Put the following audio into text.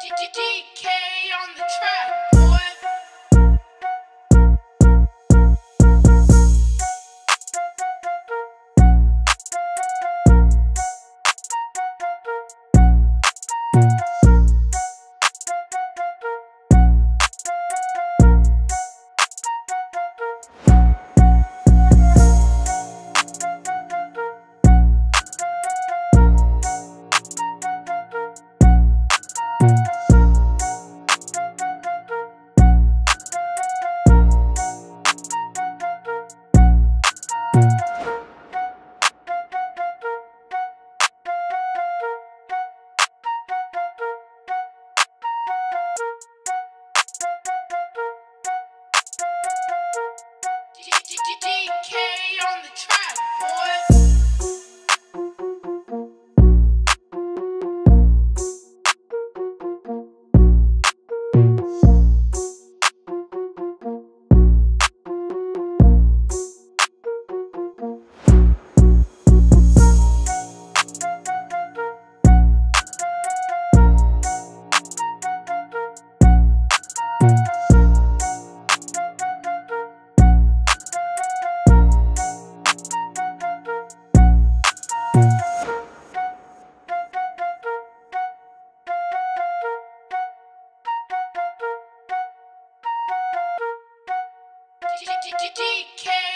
DK on the track, boy. DK.